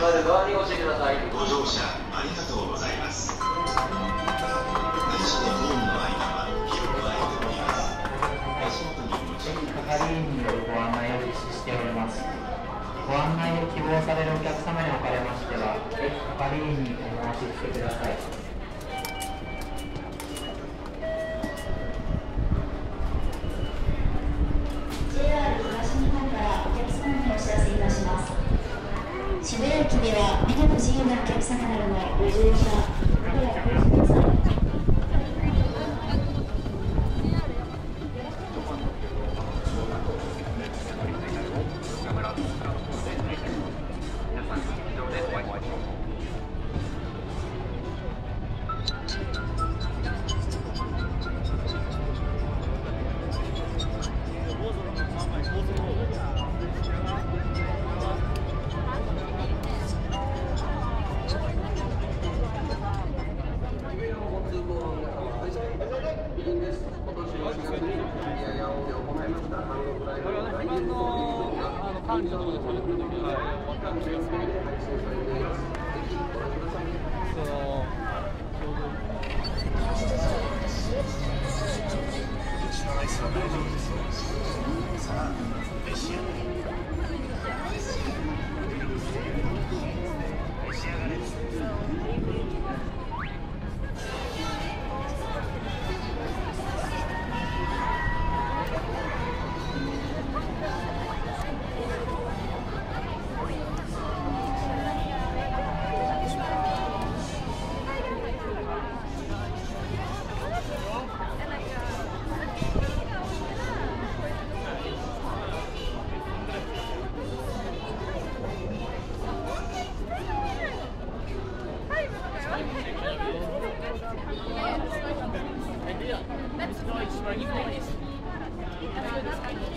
までドアにご注意くださいご乗車ありがとうございます電車のホームの間は広く空いております足元にご注意ください係員によるご案内を実施しております。ご案内を希望されるお客様におかれましては、駅係員にお申し付けください。さあ召し上がれ Thank you.